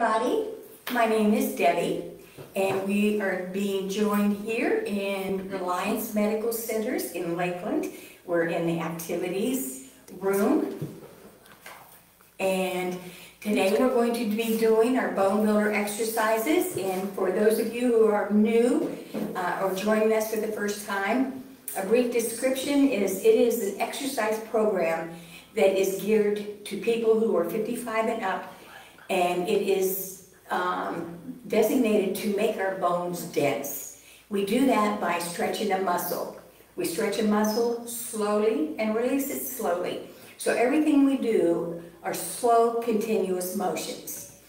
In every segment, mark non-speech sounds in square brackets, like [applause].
Everybody, my name is Debbie, and we are being joined here in Reliance Medical Centers in Lakeland. We're in the activities room. And today we're going to be doing our bone builder exercises. And for those of you who are new uh, or joining us for the first time, a brief description is it is an exercise program that is geared to people who are 55 and up and it is um, designated to make our bones dense. We do that by stretching a muscle. We stretch a muscle slowly and release it slowly. So everything we do are slow, continuous motions.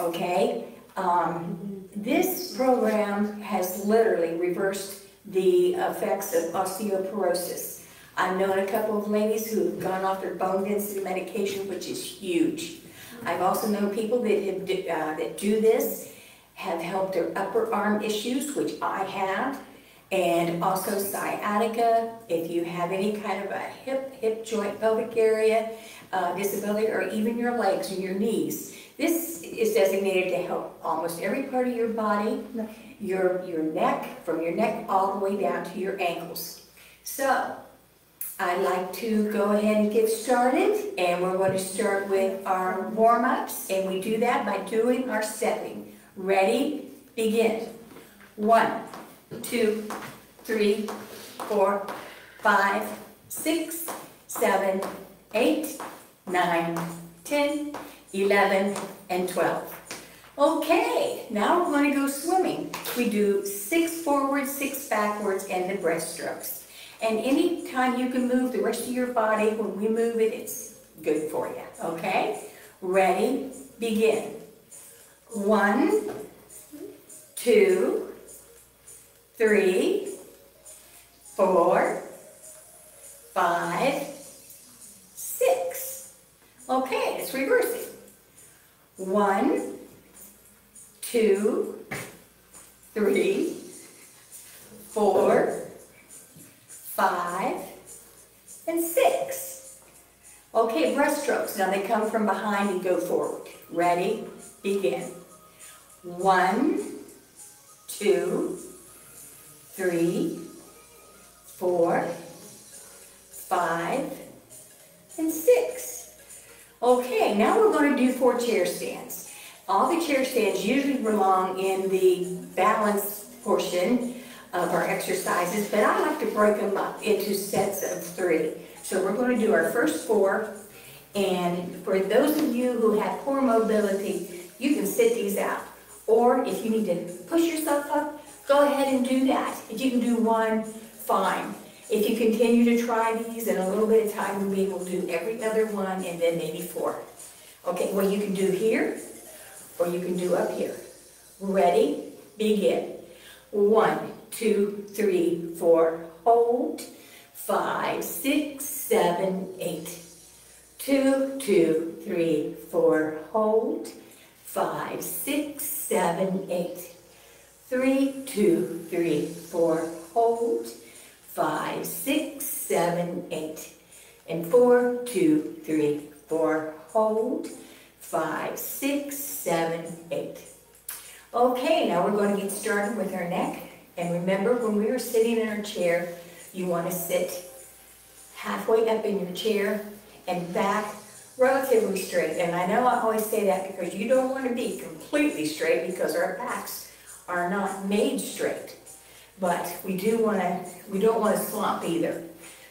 Okay? Um, this program has literally reversed the effects of osteoporosis. I've known a couple of ladies who have gone off their bone density medication, which is huge. I've also known people that, have, uh, that do this have helped their upper arm issues, which I have, and also sciatica, if you have any kind of a hip, hip joint, pelvic area uh, disability, or even your legs or your knees. This is designated to help almost every part of your body, your, your neck, from your neck all the way down to your ankles. So, I'd like to go ahead and get started and we're going to start with our warm-ups and we do that by doing our stepping. Ready? Begin. One, two, three, four, five, six, seven, eight, nine, ten, eleven, and 12. Okay, now we're going to go swimming. We do six forwards, six backwards, and the breaststrokes. And anytime you can move the rest of your body, when we move it, it's good for you, okay? Ready, begin. One, two, three, four, five, six. Okay, let's reverse it. One, two, three, four, five, and six. Okay, Now they come from behind and go forward. Ready? Begin. One, two, three, four, five, and six. Okay, now we're going to do four chair stands. All the chair stands usually belong in the balance portion of our exercises, but I like to break them up into sets of three. So we're going to do our first four, and for those of you who have poor mobility, you can sit these out. Or if you need to push yourself up, go ahead and do that. If you can do one, fine. If you continue to try these, in a little bit of time, you'll be able to do every other one and then maybe four. Okay, well you can do here, or you can do up here. Ready? Begin. One, two, three, four, hold, five, six, seven, eight. Two, two, three, four, hold, five, six, seven, eight. Three, two, three, four, hold, five, six, seven, eight. And four, two, three, four, hold, five, six, seven, eight. Okay, now we're going to get started with our neck. And remember, when we were sitting in our chair, you want to sit halfway up in your chair and back relatively straight. And I know I always say that because you don't want to be completely straight because our backs are not made straight. But we do want to, we don't want to slump either.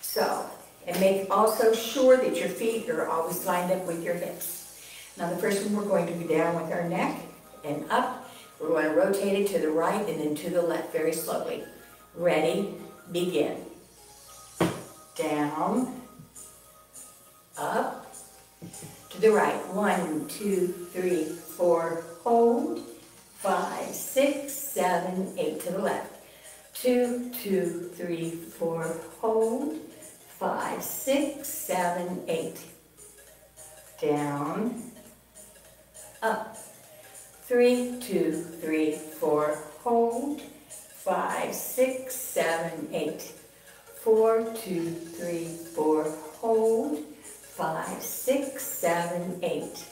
So, and make also sure that your feet are always lined up with your hips. Now the first one we're going to be down with our neck and up we're going to rotate it to the right and then to the left very slowly. Ready, begin. Down, up, to the right. One, two, three, four, hold. Five, six, seven, eight to the left. Two, two, three, four, hold. Five, six, seven, eight. Down, up, three, two, three, four, hold, five, six, seven, eight, four, two, three, four, hold, five, six, seven, eight,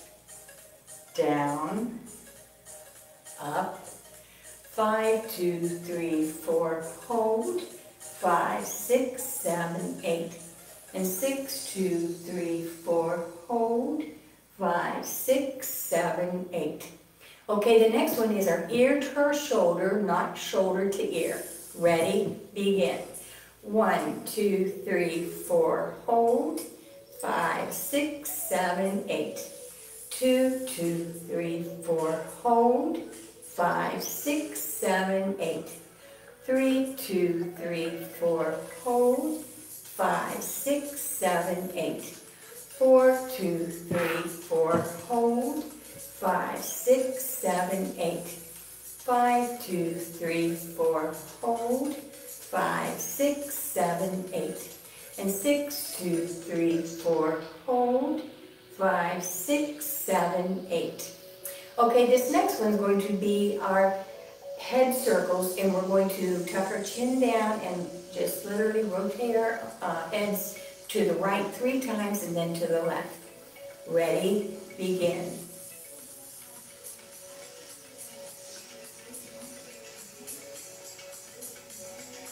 down, up, five, two, three, four, hold, five, six, seven, eight, and six, two, three, four, hold, five, six, seven, eight. Okay, the next one is our ear to our shoulder, not shoulder to ear. Ready, begin. One, two, three, four, hold, five, six, seven, eight. Two, two, three, four, hold, five, six, seven, eight. Three, two, three, four, hold, five, six, seven, eight. Four, two, three, four, hold, five, six, seven, eight. Five, two, three, four, hold, five, six, seven, eight. And six, two, three, four, hold, five, six, seven, eight. Okay, this next one's going to be our head circles, and we're going to tuck our chin down and just literally rotate our uh, heads to the right three times and then to the left. Ready, begin.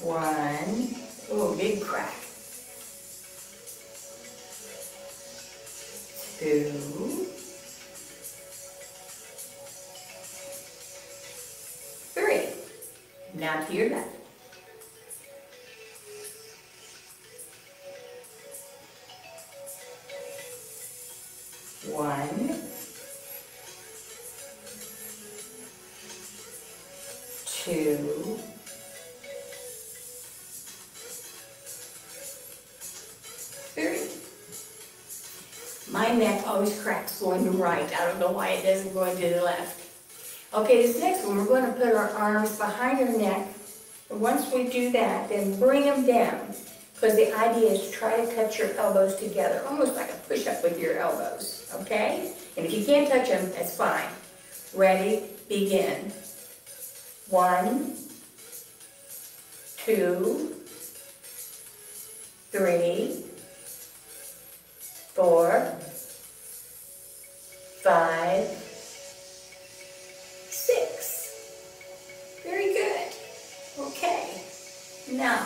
One, oh, big crack. Two. Three. Now to your left. One. Two. My neck always cracks going to right. I don't know why it doesn't go into the left. Okay, this next one, we're going to put our arms behind our neck. And once we do that, then bring them down. Because the idea is to try to touch your elbows together, almost like a push-up with your elbows, okay? And if you can't touch them, that's fine. Ready, begin. One, two, three, four, five, six. Very good. Okay. Now,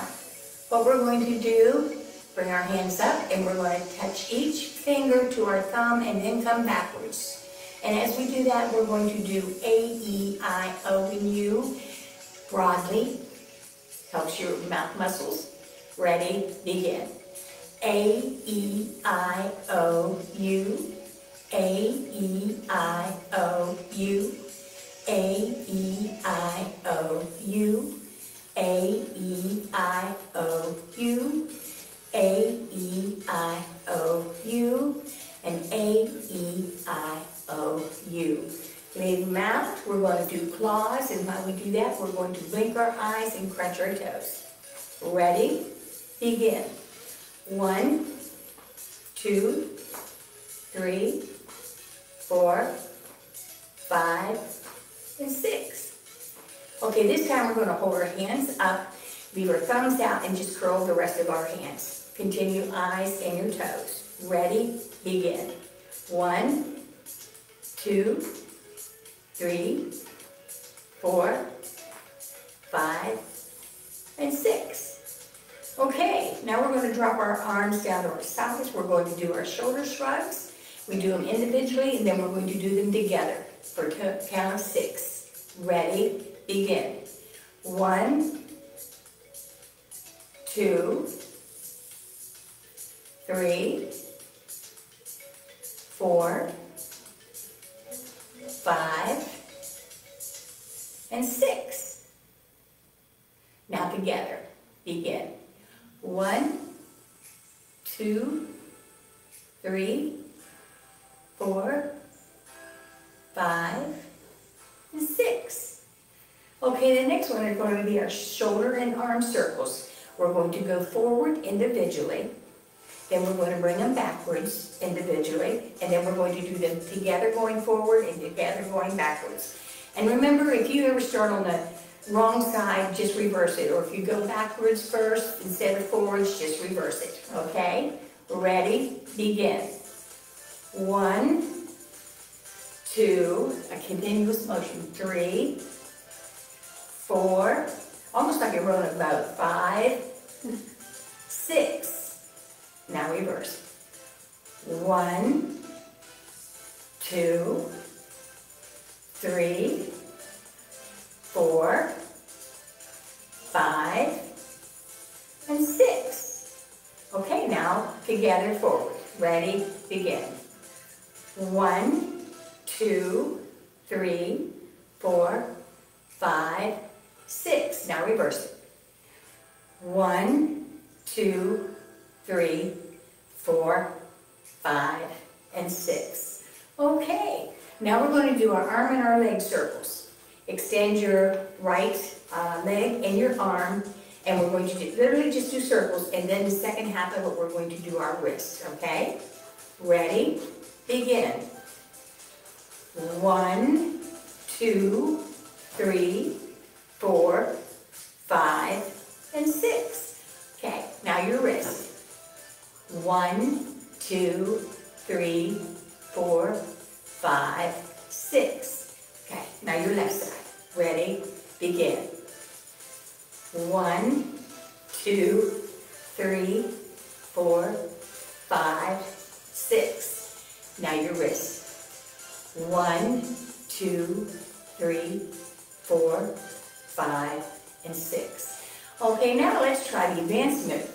what we're going to do, bring our hands up and we're going to touch each finger to our thumb and then come backwards. And as we do that, we're going to do A, E, I, O, U broadly. Helps your mouth muscles. Ready, begin. A, E, I, O, U. A, E, I, O, U. A, E, I, O, U. A, E, I, O, U. A, E, I, O, U. And A, E, I, O, U. Leave mouth, we're going to do claws, and while we do that, we're going to blink our eyes and crunch our toes. Ready? Begin. One, two, three, four, five, and six. Okay, this time we're going to hold our hands up, leave our thumbs out, and just curl the rest of our hands. Continue eyes and your toes. Ready? Begin. One, two, three, four, five, and six. Okay, now we're going to drop our arms down to our sides. We're going to do our shoulder shrugs. We do them individually, and then we're going to do them together for count of six. Ready? Begin. One, two, three, four, five, and six. Now together, begin. One, two, three, four, five, and six. Okay, the next one is going to be our shoulder and arm circles. We're going to go forward individually, then we're going to bring them backwards individually, and then we're going to do them together going forward and together going backwards. And remember, if you ever start on the wrong side, just reverse it. Or if you go backwards first instead of forwards, just reverse it. Okay? Ready? Begin. One, two, a continuous motion. Three, four, almost like you're rolling boat, five, six. Now reverse. One, two, three, four, five, and six. Okay, now together forward. Ready, begin. One, two, three, four, five, six. Now reverse it. One, two, three, four, five, and six. Okay, now we're going to do our arm and our leg circles. Extend your right uh, leg and your arm, and we're going to do, literally just do circles, and then the second half of it, we're going to do our wrists, okay? Ready? Begin. One, two, three, four, five, and six. Okay, now your wrist. One, two, three, four, five, six. Okay, now your left side. Ready? Begin. One, two, three, four, five, six. Now your wrists. One, two, three, four, five, and six. Okay, now let's try the advancement.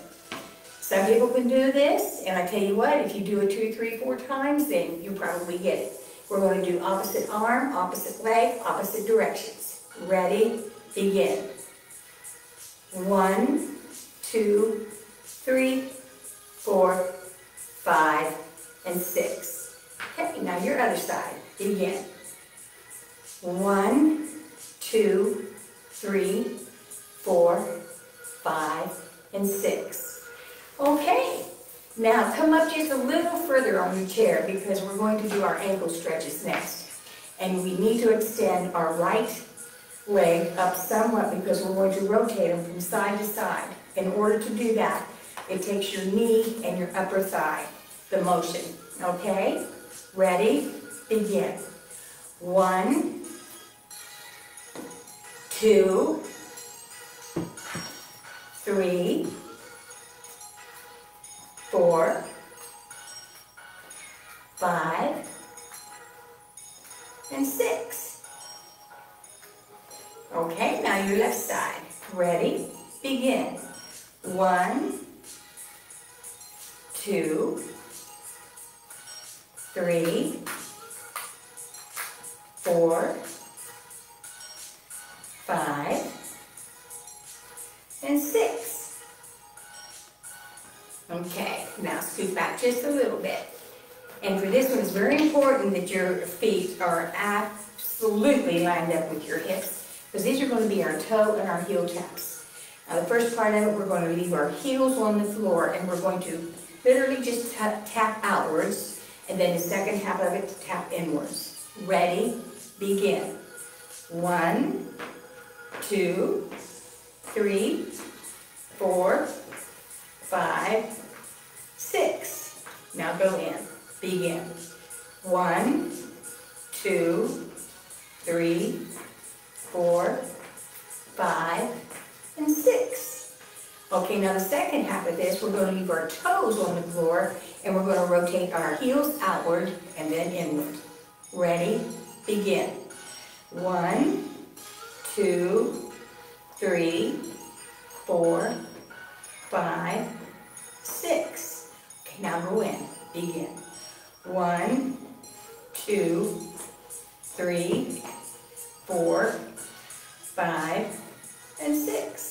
Some people can do this, and I tell you what, if you do it two, three, four times, then you probably get it. We're going to do opposite arm, opposite leg, opposite directions. Ready? Begin. One, two, three, four, five, and six. Okay, now your other side. Begin. One, two, three, four, five, and six. Okay, now come up just a little further on your chair because we're going to do our ankle stretches next. And we need to extend our right leg up somewhat because we're going to rotate them from side to side. In order to do that, it takes your knee and your upper thigh, the motion, okay? Ready? Begin. One, two, three, four, five, and six. Okay, now your left side. Ready? Begin. One, two, three, four, five, and six. Okay, now scoot back just a little bit. And for this one, it's very important that your feet are absolutely lined up with your hips, because these are going to be our toe and our heel taps. Now, the first part of it, we're going to leave our heels on the floor, and we're going to literally just tap, tap outwards, and then the second half of it, tap inwards. Ready? Begin. One, two, three, four, five, six. Now go in. Begin. One, two, three, four, five, and six. Okay, now the second half of this, we're going to leave our toes on the floor and we're going to rotate our heels outward and then inward. Ready? Begin. One, two, three, four, five, six. Okay, now go in. Begin. One, two, three, four, five, and six.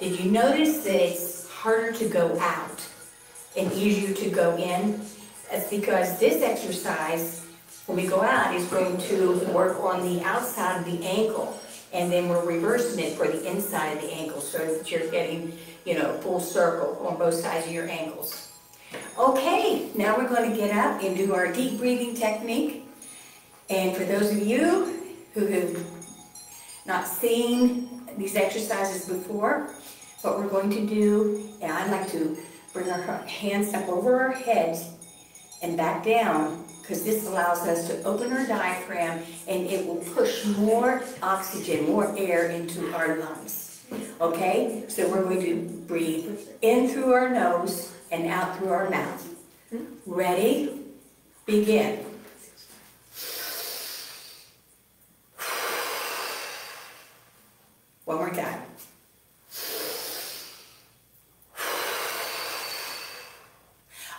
Did you notice that it's harder to go out and easier to go in? That's because this exercise, when we go out, is going to work on the outside of the ankle. And then we're reversing it for the inside of the ankle so that you're getting, you know, full circle on both sides of your ankles. Okay, now we're going to get up and do our deep breathing technique. And for those of you who have not seen these exercises before, what we're going to do, and I'd like to bring our hands up over our heads and back down, because this allows us to open our diaphragm and it will push more oxygen, more air into our lungs. Okay, so we're going to breathe in through our nose and out through our mouth. Ready? Begin. One more time.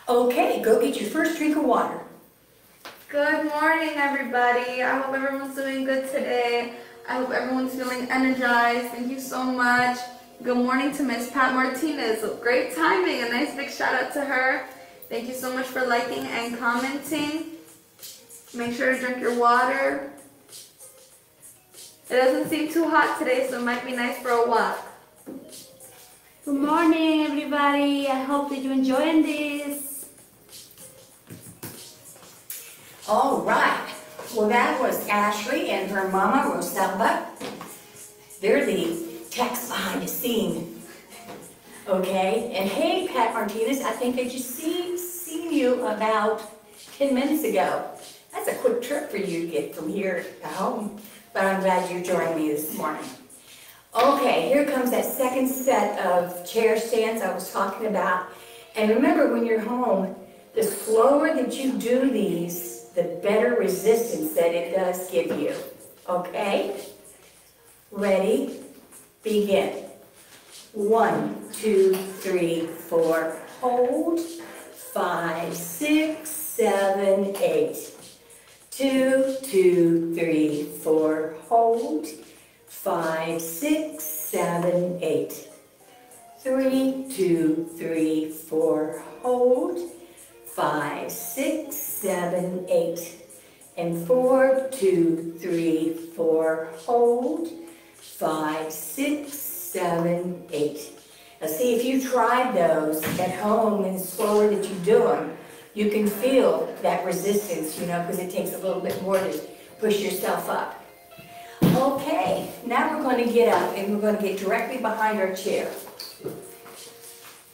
Okay, go get your first drink of water. Good morning, everybody. I hope everyone's doing good today. I hope everyone's feeling energized. Thank you so much. Good morning to Miss Pat Martinez. Great timing. A nice big shout out to her. Thank you so much for liking and commenting. Make sure to drink your water. It doesn't seem too hot today, so it might be nice for a walk. Good morning, everybody. I hope that you're enjoying this. All right. Well, that was Ashley and her mama, Roselva. They're the techs behind the scene. Okay? And hey, Pat Martinez, I think I just seen, seen you about 10 minutes ago. That's a quick trip for you to get from here to home. But I'm glad you joined me this morning. Okay, here comes that second set of chair stands I was talking about. And remember, when you're home, the slower that you do these, the better resistance that it does give you. Okay? Ready? Begin. One, two, three, four. Hold. Five, six, seven, eight. Two, two, three, four. Hold. Five, six, seven, eight. Three, two, three, four. Hold five, six, seven, eight. And four, two, three, four, hold. Five, six, seven, eight. Now see, if you tried those at home and slower that you do them, you can feel that resistance, you know, because it takes a little bit more to push yourself up. Okay, now we're going to get up and we're going to get directly behind our chair.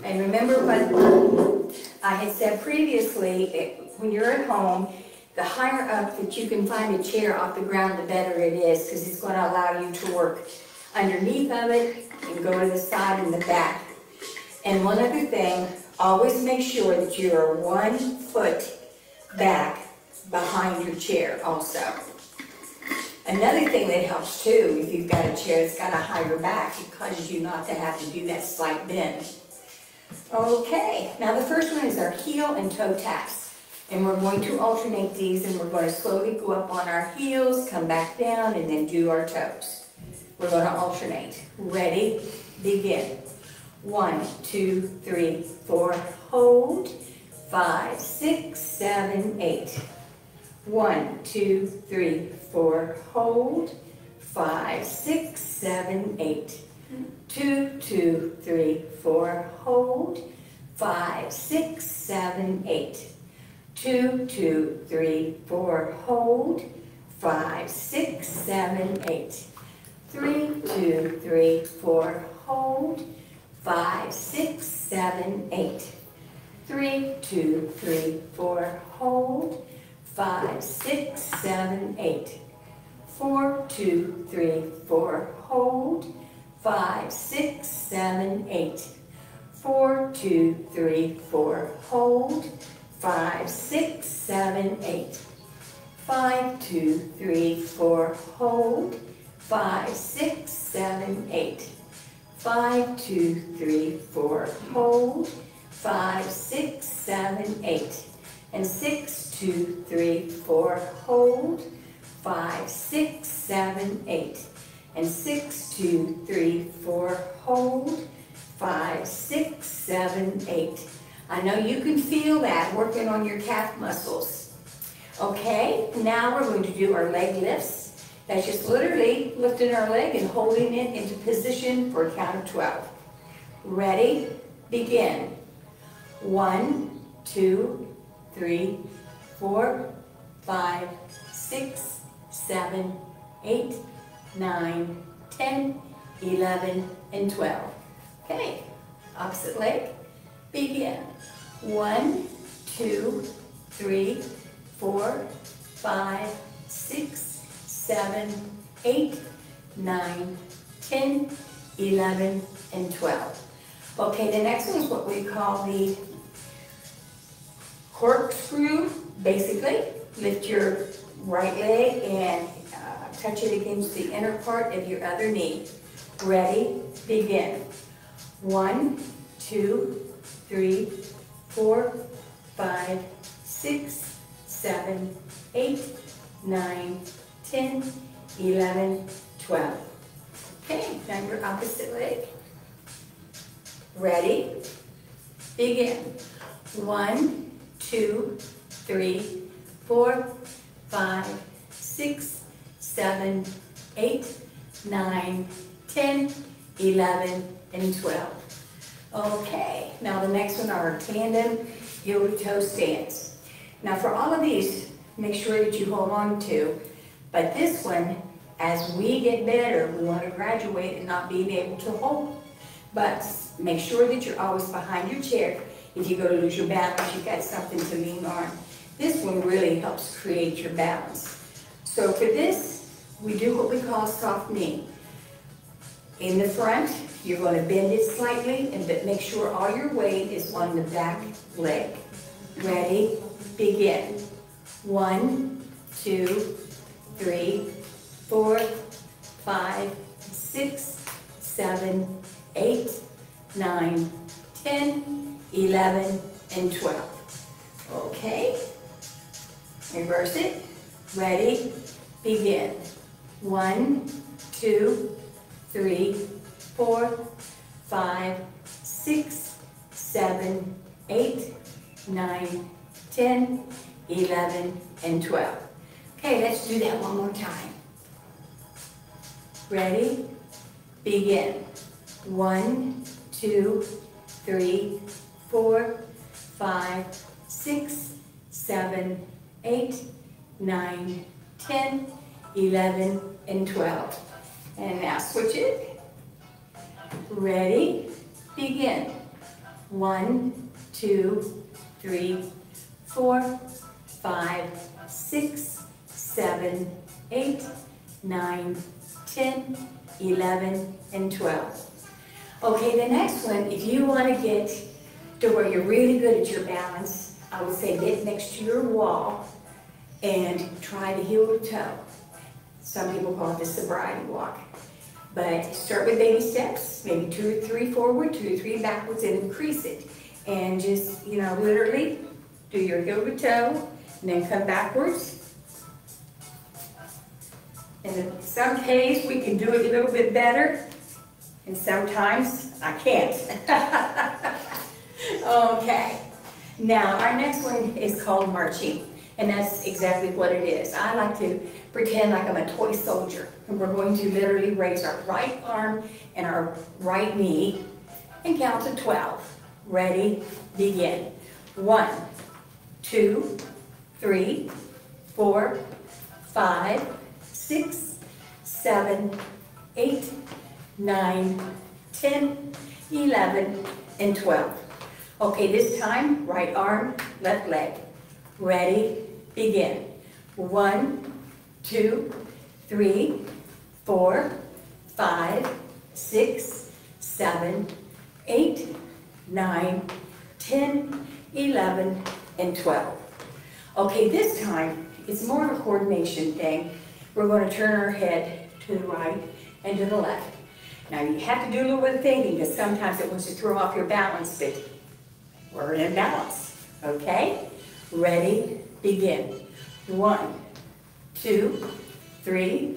And remember what I had said previously, it, when you're at home, the higher up that you can find a chair off the ground, the better it is, because it's going to allow you to work underneath of it and go to the side and the back. And one other thing, always make sure that you are one foot back behind your chair also. Another thing that helps too, if you've got a chair that's got a higher back, it causes you not to have to do that slight bend. Okay, now the first one is our heel and toe taps. And we're going to alternate these and we're going to slowly go up on our heels, come back down, and then do our toes. We're going to alternate. Ready? Begin. One, two, three, four, hold. Five, six, seven, eight. One, two, three, four, hold. Five, six, seven, eight two, two, three, four, hold, five, six, seven, eight, two, two, three, four, hold, five, six, seven, eight, three, two, three, four, hold, five, six, seven, eight, three, two, three, four, hold, five, six, seven, eight, four, two, three, four, hold, five, six, seven, eight. Four, two, three, four. Hold. Five, six, seven, eight. Five, two, three, four. Hold. Five, six, seven, eight. Five, two, three, four. Hold. Five, six, seven, eight. And six, two, three, four. Hold. Five, six, seven, eight and six, two, three, four, hold, five, six, seven, eight. I know you can feel that working on your calf muscles. Okay, now we're going to do our leg lifts. That's just literally lifting our leg and holding it into position for a count of 12. Ready? Begin. One, two, three, four, five, six, seven, eight, 9, 10, 11, and 12. Okay, opposite leg, begin. One, two, three, four, five, six, seven, eight, nine, ten, eleven, and twelve. Okay, the next one is what we call the corkscrew, basically. Lift your right leg and touch it against the inner part of your other knee. Ready, begin. One, two, three, four, five, six, seven, eight, nine, ten, eleven, twelve. Okay, now your opposite leg. Ready? Begin. One, two, three, four, five, six, seven, eight, nine, ten, eleven, and twelve. Okay, now the next one are tandem heel to toe stance. Now for all of these, make sure that you hold on to, but this one, as we get better, we want to graduate and not being able to hold. But make sure that you're always behind your chair. If you go to lose your balance, you've got something to lean on. This one really helps create your balance. So for this, we do what we call soft knee. In the front, you're going to bend it slightly and but make sure all your weight is on the back leg. Ready? Begin. One, two, three, four, five, six, seven, eight, nine, ten, eleven, and twelve. Okay? Reverse it. Ready? Begin. One, two, three, four, five, six, seven, eight, nine, ten, eleven, and twelve. Okay, let's do that one more time. Ready? Begin. One, two, three, four, five, six, seven, eight, nine, ten, eleven, and twelve. And now switch it. Ready? Begin. One, two, three, four, five, six, seven, eight, nine, ten, eleven, and twelve. Okay, the next one, if you want to get to where you're really good at your balance, I would say get next to your wall and try the heel to toe. Some people call it the sobriety walk. But start with baby steps, maybe two or three forward, two or three backwards, and increase it. And just, you know, literally do your heel to toe, and then come backwards. And in some we can do it a little bit better, and sometimes I can't. [laughs] okay. Now, our next one is called marching, and that's exactly what it is. I like to pretend like I'm a toy soldier, and we're going to literally raise our right arm and our right knee and count to 12. Ready, begin. One, two, three, four, five, six, seven, eight, nine, 10, 11, and 12. Okay, this time, right arm, left leg. Ready, begin. One, two, three, four, five, six, seven, eight, nine, 10, 11, and 12. Okay, this time, it's more of a coordination thing. We're going to turn our head to the right and to the left. Now, you have to do a little bit of thinking because sometimes it wants to throw off your balance, but we're in balance, okay? Ready, begin. One, two, three,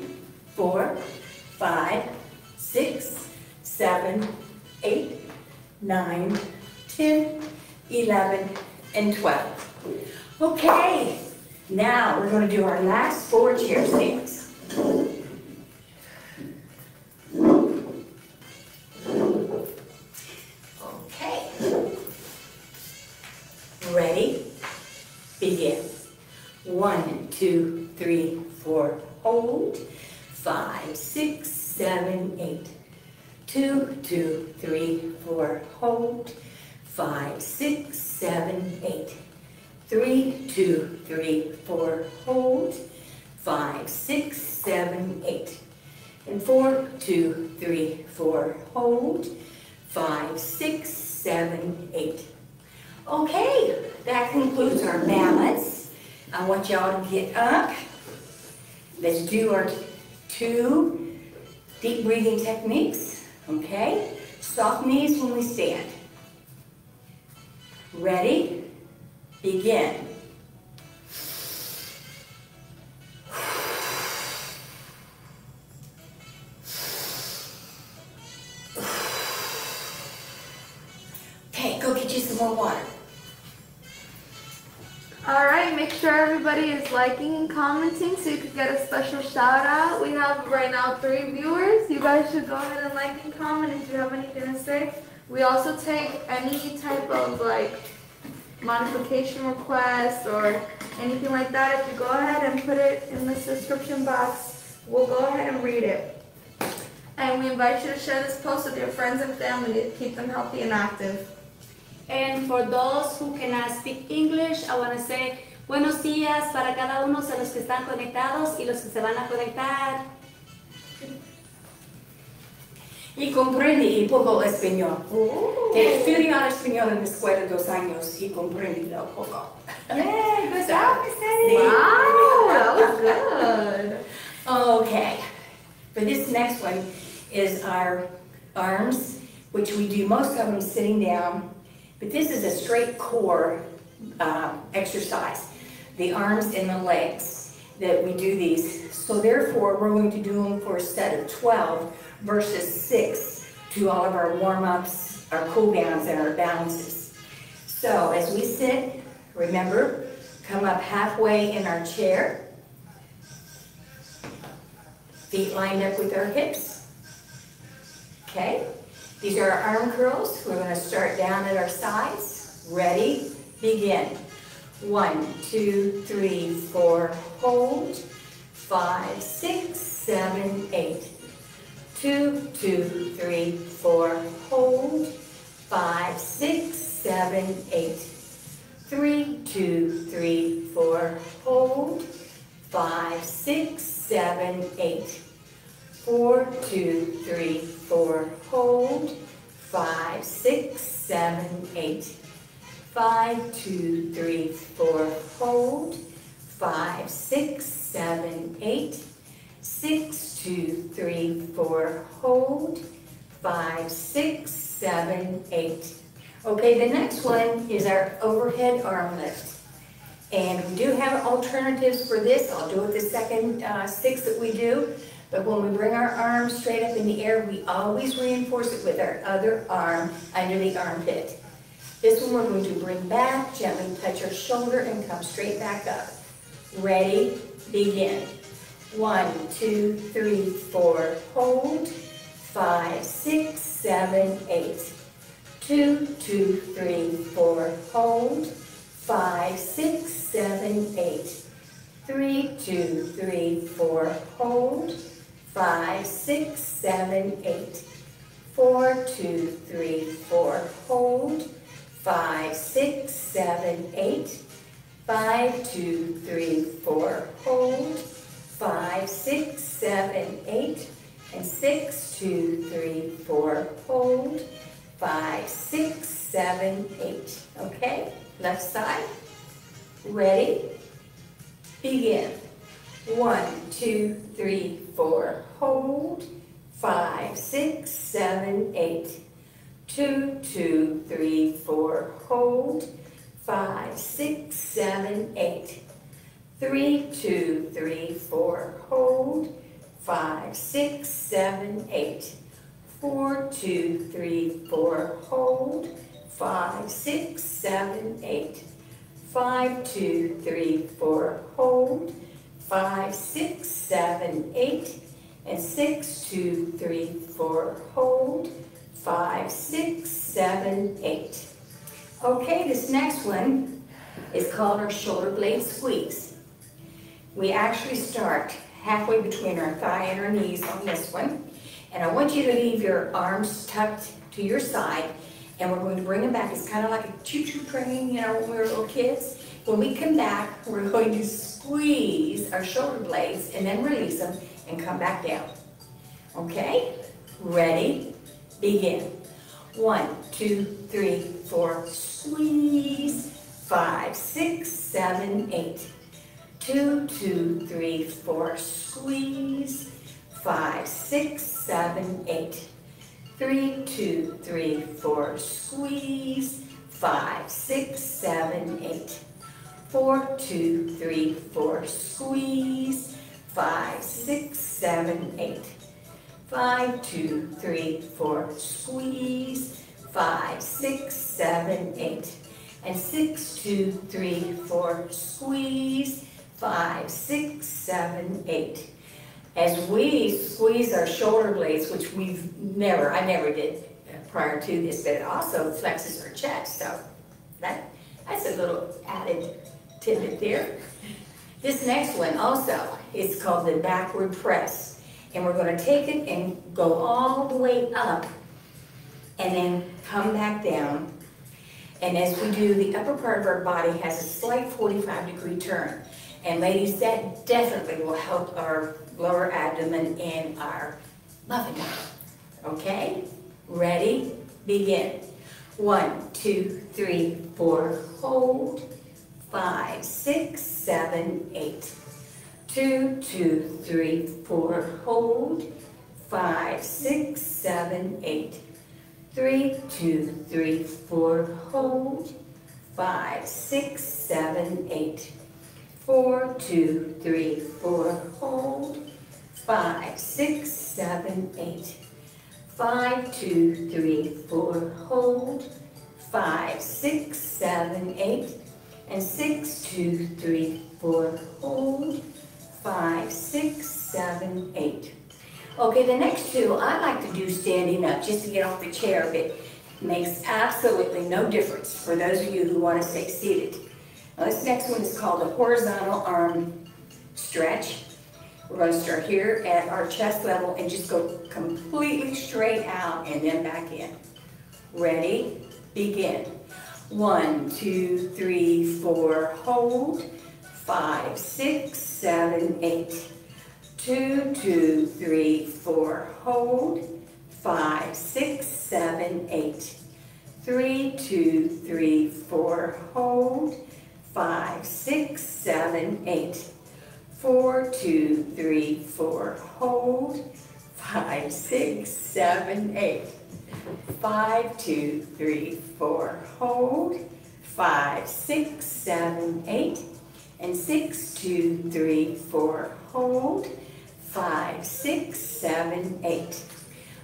four, five, six, seven, eight, nine, 10, 11, and 12. Okay, now we're going to do our last four chair stands. Okay. Ready? Begin. One, two, three, four, hold. Five, six, seven, eight. Two, two, three, four, hold. Five, six, seven, eight. Three, two, three, four, hold. Five, six, seven, eight. And four, two, three, four, hold. Five, six, seven, eight. Okay, that concludes our balance. I want y'all to get up. Let's do our two deep breathing techniques, okay? Soft knees when we stand. Ready? Begin. Everybody is liking and commenting so you could get a special shout out. We have right now three viewers. You guys should go ahead and like and comment if you have anything to say. We also take any type of like modification requests or anything like that. If you go ahead and put it in the description box, we'll go ahead and read it. And we invite you to share this post with your friends and family to keep them healthy and active. And for those who cannot speak English, I want to say buenos días para cada uno de los que están conectados y los que se van a conectar. Y comprendí y poco español. Estudié español en la escuela dos años y comprendí lo poco. Yeah, good job, Miss Wow, that was good. Okay, for this next one is our arms, which we do most of them sitting down, but this is a straight core uh, exercise. The arms and the legs that we do these. So therefore, we're going to do them for a set of 12 versus six to all of our warm-ups, our cool-downs, and our balances. So as we sit, remember, come up halfway in our chair. Feet lined up with our hips. Okay? These are our arm curls. We're going to start down at our sides. Ready? Begin. One, two, three, four, hold. Five, six, seven, eight. Two, two, three, four, hold. Five, six, seven, eight. Three, two, three, four, hold. Five, six, seven, eight. Four, two, three, four, hold. Five, six, seven, eight. Five, two, three, four, hold. Five, six, seven, eight. Six, two, three, four, hold. Five, six, seven, eight. Okay, the next one is our overhead arm lift. And we do have alternatives for this. I'll do it the second uh, six that we do. But when we bring our arm straight up in the air, we always reinforce it with our other arm under the armpit. This one we're going to bring back, gently touch our shoulder and come straight back up. Ready, begin. One, two, three, four, hold. Five, six, seven, eight. Two, two, three, four, hold. Five, six, seven, eight. Three, two, three, four, hold. Five, six, seven, eight. Four, two, three, four, hold. Five, six, seven, eight. Five, two, three, four, hold. Five, six, seven, eight. And six, two, three, four, hold. Five, six, seven, eight. Okay, left side. Ready? Begin. One, two, three, four, hold. Five, six, seven, eight. Two, two, three, four, hold. Five, six, seven, eight. Three, two, three, four, hold. Five, six, seven, eight. Four, two, three, four, hold. Five, six, seven, eight. Five, two, three, four, hold. Five, six, seven, eight. And six, two, three, four, hold. Five, six, seven, eight. Okay, this next one is called our shoulder blade squeeze. We actually start halfway between our thigh and our knees on this one. And I want you to leave your arms tucked to your side and we're going to bring them back. It's kind of like a choo-choo train, you know, when we were little kids. When we come back, we're going to squeeze our shoulder blades and then release them and come back down. Okay? Ready? Begin. One, two, three, four, squeeze. Five, six, seven, eight. Two, two, three, four, squeeze. Five, six, seven, eight. Three, two, three, four, squeeze. Five, six, seven, eight. Four, two, three, four, squeeze. Five, six, seven, eight. Five, two, three, four, squeeze. Five, six, seven, eight. And six, two, three, four, squeeze. Five, six, seven, eight. As we squeeze our shoulder blades, which we've never, I never did prior to this, but it also flexes our chest. So that that's a little added tidbit there. This next one also is called the backward press. And we're going to take it and go all the way up and then come back down. And as we do, the upper part of our body has a slight 45 degree turn. And ladies, that definitely will help our lower abdomen and our muffin top. Okay? Ready? Begin. One, two, three, four, hold. Five, six, seven, eight. Two, two, three, four, hold. Five, six, seven, eight. Three, two, three, four, hold. Five, six, seven, eight. Four, two, three, four, hold. Five, six, seven, eight. Five, two, three, four, hold. Five, six, seven, eight. And six, two, three, four, hold. Five, six, seven, eight. Okay, the next two I like to do standing up just to get off the chair, but it makes absolutely no difference for those of you who want to stay seated. Now, this next one is called a horizontal arm stretch. We're going to start here at our chest level and just go completely straight out and then back in. Ready? Begin. One, two, three, four, hold. Five, six, seven, eight. Two, two, three, four, hold. Five, six, seven, eight. Three, two, three, four, hold. Five, six, seven, eight. Four, two, three, four, hold. Five, six, seven, eight. Five, two, three, four, hold. Five, six, seven, eight. And six, two, three, four, hold. Five, six, seven, eight.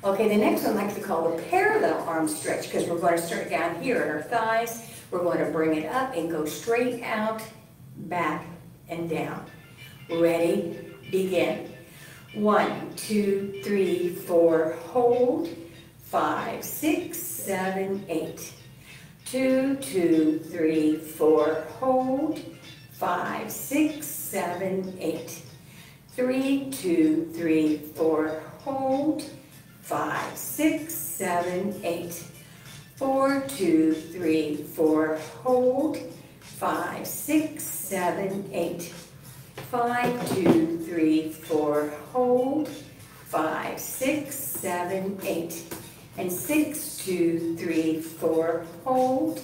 Okay, the next one I like to call the parallel arm stretch because we're going to start down here at our thighs. We're going to bring it up and go straight out, back, and down. Ready? Begin. One, two, three, four, hold. Five, six, seven, eight. Two, two, three, four, hold. Five, six, seven, eight. Three, two, three, four, hold. Five, six, seven, eight. Four, two, three, four, hold. Five, six, seven, eight. Five, two, three, four, hold. Five, six, seven, eight. And six, two, three, four, hold.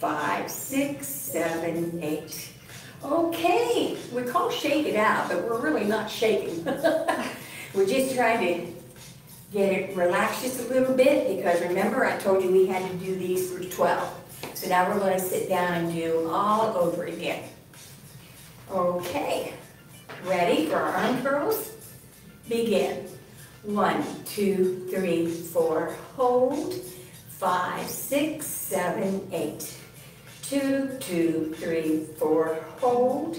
Five, six, seven, eight. Okay, we call shake it out, but we're really not shaking. [laughs] we're just trying to get it relaxed just a little bit because remember I told you we had to do these for 12. So now we're going to sit down and do all over again. Okay, ready for our arm curls? Begin. One, two, three, four, hold. Five, six, seven, eight. Two, two, three, four, hold.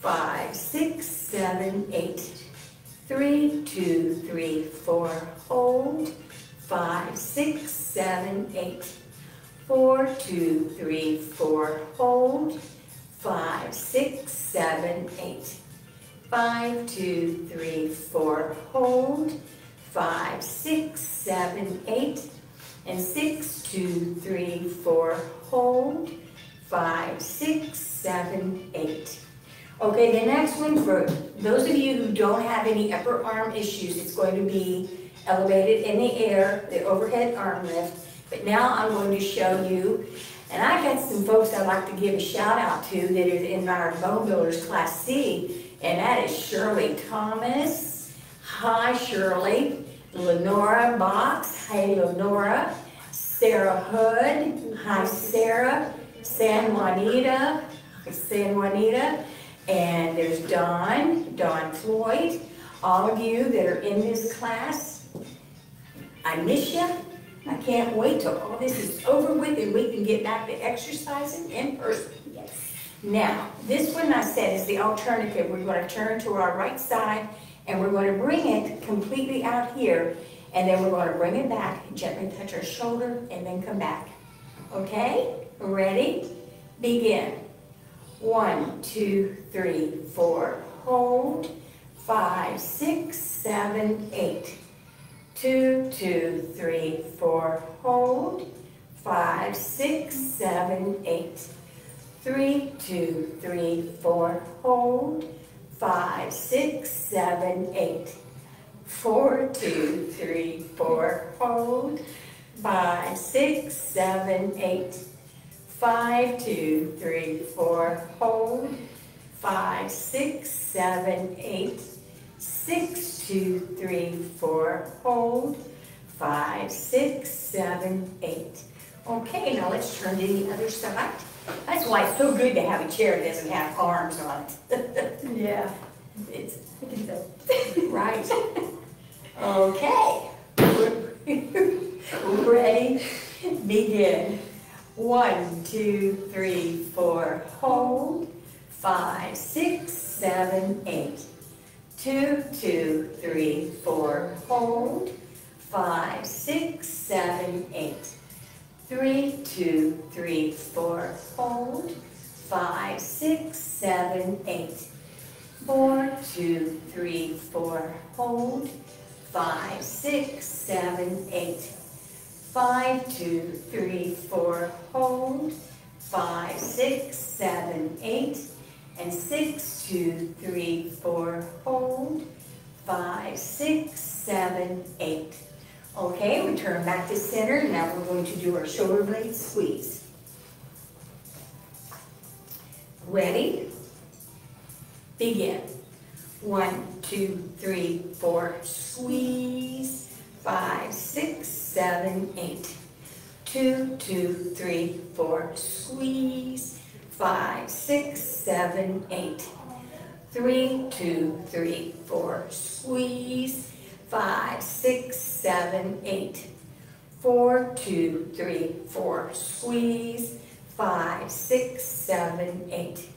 Five, six, seven, eight. Three, two, three, four, hold. Five, six, seven, eight. Four, two, three, four, hold. Five, six, seven, eight. Five, two, three, four, hold. Five, six, seven, eight. And six, two, three, four, hold. Five, six, seven, eight. Okay, the next one for those of you who don't have any upper arm issues, it's going to be elevated in the air, the overhead arm lift. But now I'm going to show you, and I got some folks I'd like to give a shout out to that is in our Bone Builders Class C, and that is Shirley Thomas. Hi Shirley. Lenora Box. Hey Lenora. Sarah Hood. Hi Sarah. San Juanita. San Juanita. And there's Don, Don Floyd. All of you that are in this class, I miss you. I can't wait till all this is over with and we can get back to exercising in person. Yes. Now, this one I said is the alternative. We're going to turn to our right side and we're going to bring it completely out here and then we're going to bring it back, gently touch our shoulder and then come back. Okay? Ready? Begin. One, two, three, four. Hold. Five, six, seven, eight. Two, two, three, four. Hold. Five, six, seven, eight. Three, two, three, four. Hold. Five, six, seven, eight. Four, two, three, four. Hold. Five, six, seven, eight. Five, two, three, four, hold. Five, six, seven, eight. Six, two, three, four, hold. Five, six, seven, eight. Okay, now let's turn to the other side. That's why it's so good to have a chair that doesn't have arms on it. [laughs] Yeah. It's, I can tell. right. Okay. [laughs] Ready? Begin. One, two, three, four, hold. Five, six, seven, eight. Two, two, three, four, hold. Five, six, seven, eight. Three, two, three, four, hold. Five, six, seven, eight. Four, two, three, four, hold. Five, six, seven, eight. Five, two, three, four, hold. Five, six, seven, eight. And six, two, three, four, hold. Five, six, seven, eight. Okay, we turn back to center. Now we're going to do our shoulder blade squeeze. Ready? Begin. One, two, three, four, squeeze. Five, six, seven, eight. Two, two, three, four, squeeze. Five, six, seven, eight. Three, two, three, four, squeeze. Five, six, seven, eight. Four, two, three, four, squeeze. Five, six, seven, eight.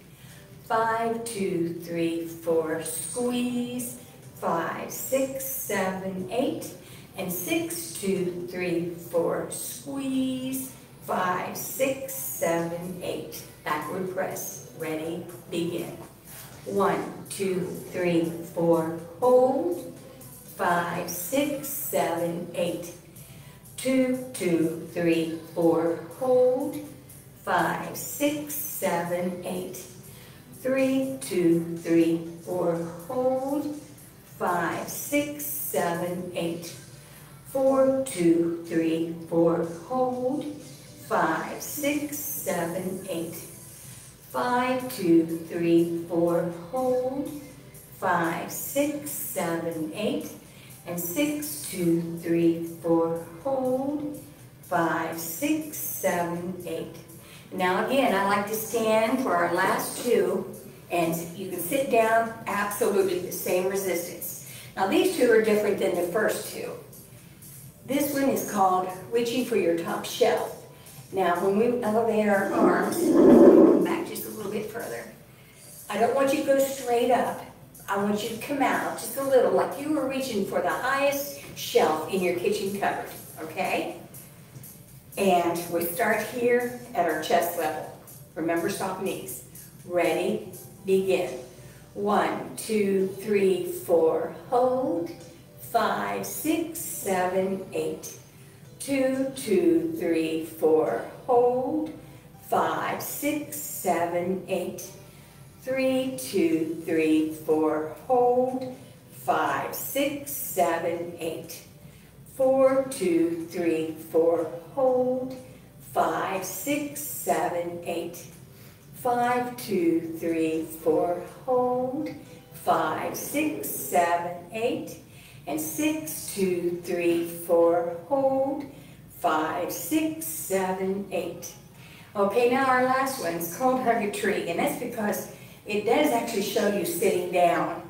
Five, two, three, four, squeeze. Five, six, seven, eight. And six, two, three, four, squeeze. Five, six, seven, eight. Backward press. Ready, begin. One, two, three, four, hold. Five, six, seven, eight. Two, two, three, four, hold. Five, six, seven, eight. Three, two, three, four, hold. Five, six, seven, eight. Four, two, three, four, hold. Five, six, seven, eight. Five, two, three, four, hold. Five, six, seven, eight. And six, two, three, four, hold. Five, six, seven, eight. Now again, I like to stand for our last two, and you can sit down, absolutely the same resistance. Now these two are different than the first two. This one is called reaching for your top shelf. Now when we elevate our arms, back just a little bit further. I don't want you to go straight up. I want you to come out just a little, like you were reaching for the highest shelf in your kitchen cupboard, okay? And we start here at our chest level. Remember, soft knees. Ready, begin. One, two, three, four, hold. Five, six, seven, eight. Two, two, three, four, hold. five, six, seven, eight. Three, two, three, four, hold, five, six, seven, eight. Four, two, three, four, hold, five, six, seven, eight. Five, two, three, four, hold, five, six, seven, eight. And six, two, three, four, hold, five, six, seven, eight. Okay, now our last one is called hug a tree, and that's because it does actually show you sitting down.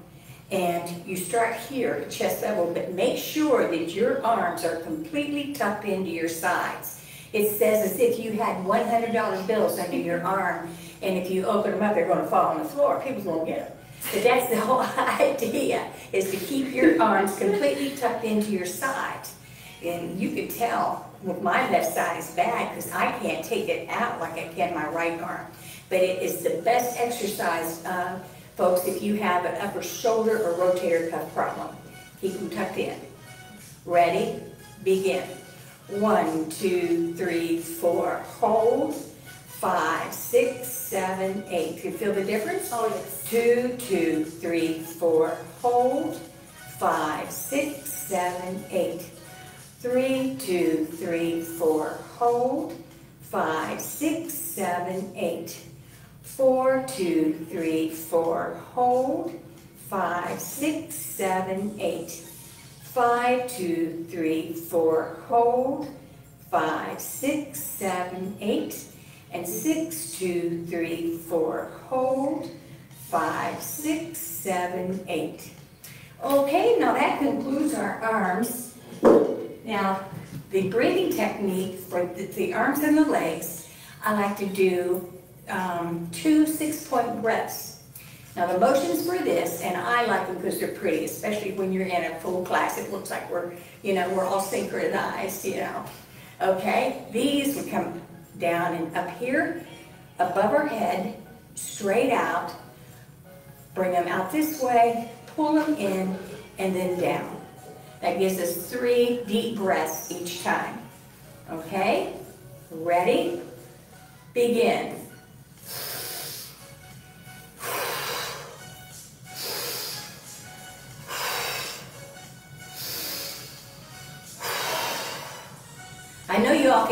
And you start here at chest level, but make sure that your arms are completely tucked into your sides. It says as if you had $100 bills under your arm, and if you open them up, they're going to fall on the floor. People won't get them. But that's the whole [laughs] idea, is to keep your [laughs] arms completely tucked into your sides. And you can tell with my left side is bad because I can't take it out like I can my right arm. But it is the best exercise, uh, folks, if you have an upper shoulder or rotator cuff problem. Keep them tucked in. Ready? Begin. One, two, three, four. Hold. Five, six, seven, eight. You feel the difference? Oh, yes. Two, two, three, four. Hold. Five, six, seven, eight. Three, two, three, four. Hold. Five, six, seven, eight. Four, two, three, four. Hold. Five, six, seven, eight. Five, two, three, four. Hold. Five, six, seven, eight. And six, two, three, four. Hold. Five, six, seven, eight. Okay, now that concludes our arms. Now, the breathing technique for the, the arms and the legs, I like to do um, two six-point breaths. Now, the motions for this, and I like them because they're pretty, especially when you're in a full class. It looks like we're, you know, we're all synchronized, you know. Okay, these would come down and up here, above our head, straight out. Bring them out this way, pull them in, and then down. That gives us three deep breaths each time. Okay? Ready? Begin.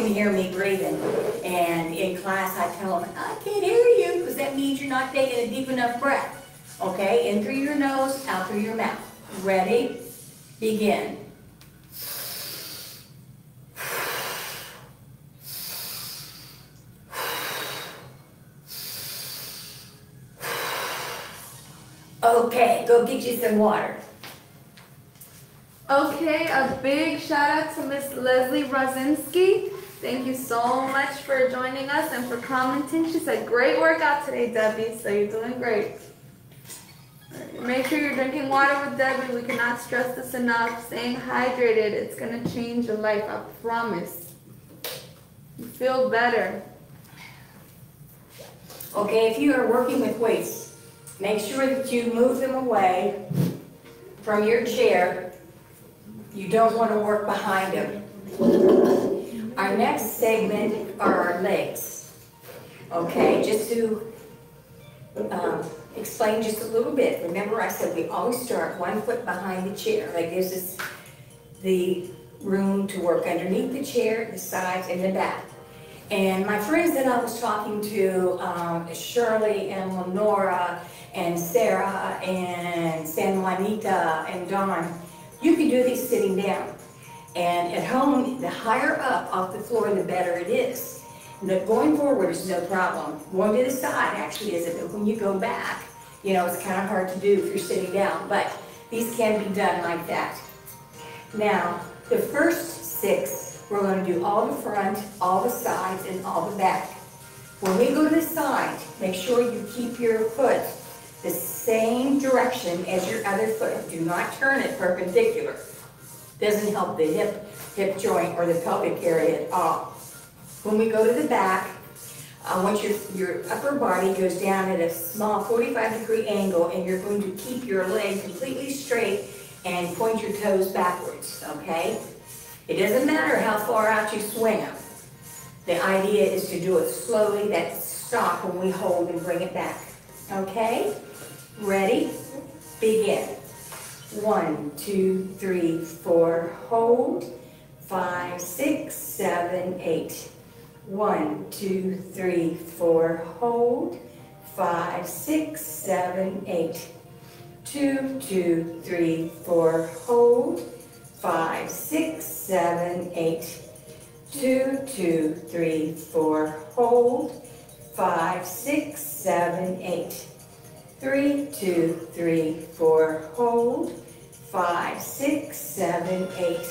Can hear me breathing, and in class I tell them, I can't hear you, because that means you're not taking a deep enough breath. Okay, in through your nose, out through your mouth. Ready? Begin. Okay, go get you some water. Okay, a big shout out to Miss Leslie Rosinski. Thank you so much for joining us and for commenting. She said, great workout today, Debbie, so you're doing great. Make sure you're drinking water with Debbie. We cannot stress this enough. Staying hydrated, it's going to change your life, I promise. You feel better. Okay, if you are working with weights, make sure that you move them away from your chair. You don't want to work behind them. Our next segment are our legs. Okay, just to um, explain just a little bit. Remember I said we always start one foot behind the chair. That gives us the room to work underneath the chair, the sides, and the back. And my friends that I was talking to, um, Shirley and Lenora and Sarah and San Juanita and Dawn, you can do these sitting down. And at home, the higher up off the floor, the better it is. No, going forward is no problem. Going to the side actually isn't, but when you go back, you know, it's kind of hard to do if you're sitting down, but these can be done like that. Now, the first six, we're going to do all the front, all the sides, and all the back. When we go to the side, make sure you keep your foot the same direction as your other foot. Do not turn it perpendicular. Doesn't help the hip, hip joint or the pelvic area at all. When we go to the back, uh, once your, your upper body goes down at a small 45 degree angle and you're going to keep your leg completely straight and point your toes backwards, okay? It doesn't matter how far out you swing them. The idea is to do it slowly, that stop when we hold and bring it back. Okay? Ready? Begin. One, two, three, four, hold. Five, six, seven, eight. One, two, three, four, hold. Five, six, seven, eight. Two, two, three, four, hold. Five, six, seven, eight. Two, two, three, four, hold. Five, six, seven, eight. Three, two, three, four, hold. Five, six, seven, eight.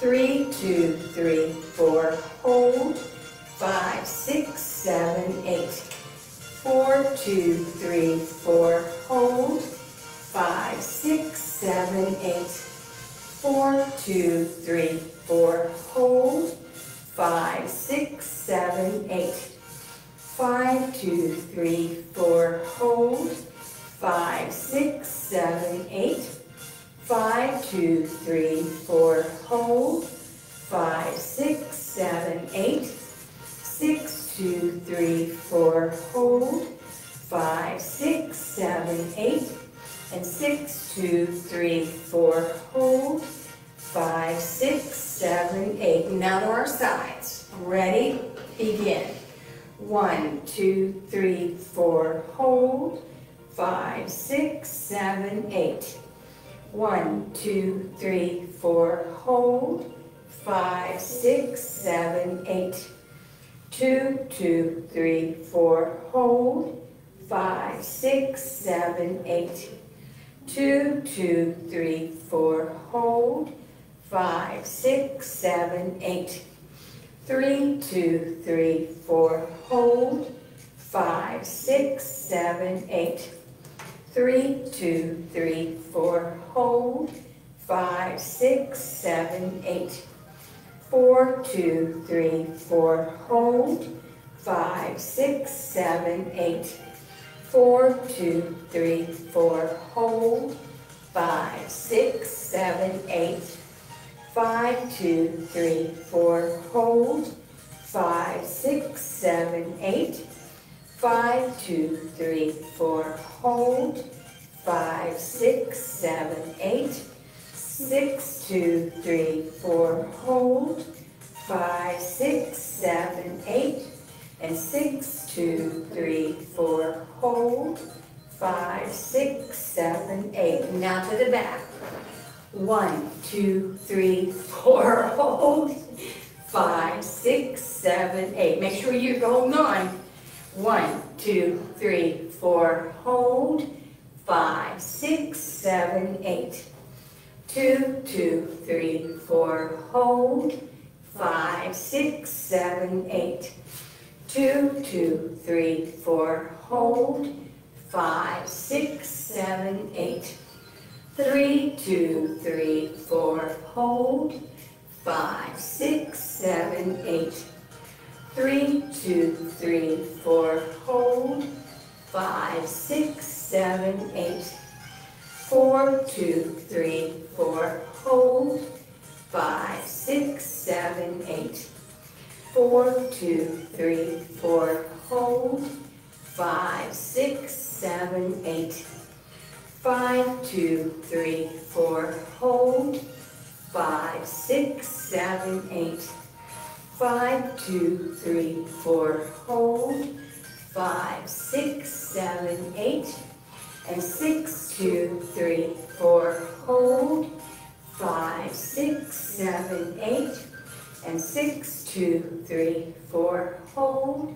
Three, two, three, four, hold. Five, six, seven, eight. Four, two, three, four, hold. Five, six, seven, eight. Four, two, three, four, hold. Five, six, seven, eight. Five, two, three, four, hold. Five, six, seven, eight. Five, two, three, four, hold. Five, six, seven, eight. Six, two, three, four, hold. Five, six, seven, eight. And six, two, three, four, hold. Five, six, seven, eight. Now to our sides. Ready? Begin. One, two, three, four, hold. Five, six, seven, eight. One, two, three, four, hold. Five, six, seven, eight. Two, two, three, four, hold. Five, six, seven, eight. Two, two, three, four, hold. Five, six, seven, eight. Three, two, three, four, hold. Five, six, seven, eight. Three, two, three, four, hold. Five, six, seven, eight. Four, two, three, four, hold. Five, six, seven, eight. Four, two, three, four, hold. Five, six, seven, eight. Five, two, three, four, hold. Five, six, seven, eight. Five, two, three, four, hold. Five, six, seven, eight. Six, two, three, four, hold. Five, six, seven, eight. And six, two, three, four, hold. Five, six, seven, eight. Now to the back. One, two, three, four, [laughs] hold. Five, six, seven, eight. Make sure you're going on. One, two, three, four, hold. Five, six, seven, eight. Two, two, three, four, hold. Five, six, seven, eight. Two, two, three, four, hold. Five, six, seven, eight. Three, two, three, four, hold. Five, six, seven, eight. Three, two, three, four, hold. Five, six, seven, eight. Four, two, three, four, hold. Five, six, seven, eight. Four, two, three, four, hold. Five, six, seven, eight. Five, two, three, four, hold. Five, six, seven, eight. Five, two, three, four, hold. Five, six, seven, eight. And six, two, three, four, hold. Five, six, seven, eight. And six, two, three, four, hold.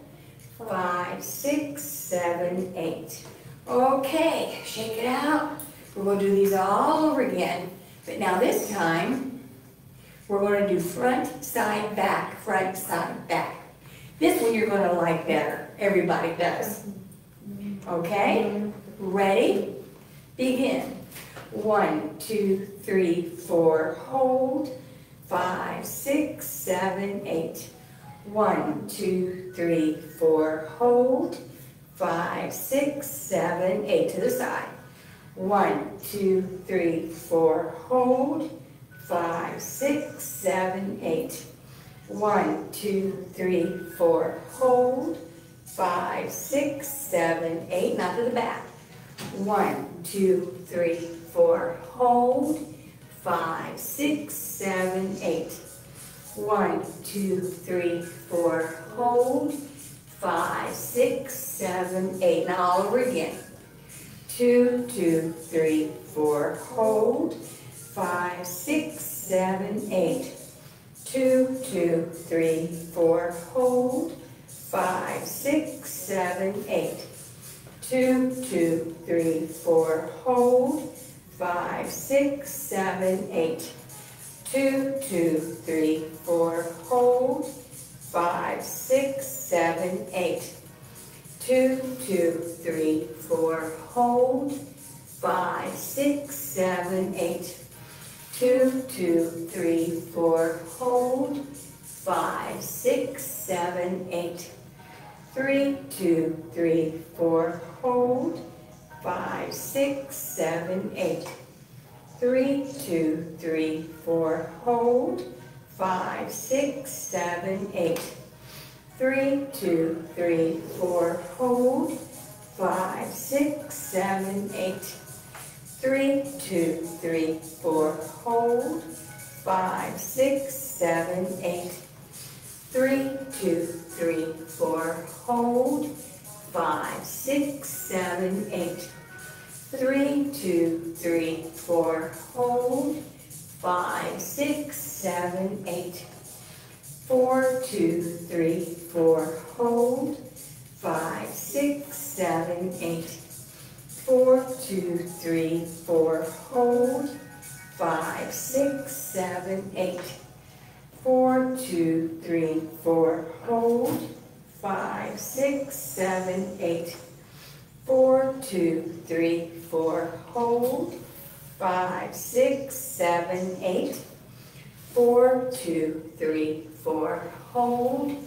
Five, six, seven, eight. Okay, shake it out. We're going to do these all over again. But now this time, we're going to do front, side, back, front, side, back. This one you're going to like better. Everybody does. Okay? Ready? Begin. One, two, three, four, hold. Five, six, seven, eight. One, two, three, four, hold. Five, six, seven, eight to the side. One, two, three, four, hold. Five, six, seven, eight. One, two, three, four, hold. Five, six, seven, eight, now to the back. One, two, three, four, hold. Five, six, seven, eight. One, two, three, four, hold. Five, six, seven, eight. Now all over again. Two, two, three, four, hold. Five, six, seven, eight. Two, two, three, four, hold. Five, six, seven, eight. Two, two, three, four, hold. Five, six, seven, eight. Two, two, three, four, hold. Five, six, seven, eight. Two, two, three, four, hold. Five, six, seven, eight. Two, two, three, four, hold. Five, six, seven, eight. Three, two, three, four, hold. Five, six, seven, eight. Three, two, three, four, hold. Five, six, seven, eight. Three, two, three, four, hold. Five, six, seven, eight. Three, two, three, four, hold. Five, six, seven, eight. Three, two, three, four, hold. Five, six, seven, eight. Three, two, three, four, hold. Five, six, seven, eight. Four, two, three, four, hold. Five, six, seven, eight. Four, two, three, four, hold. Five, six, seven, eight. Four, two, three, four, hold. Five, six, seven, eight. Four, two, three, four, hold. Five, six, seven, eight. Four, two, three, four, hold.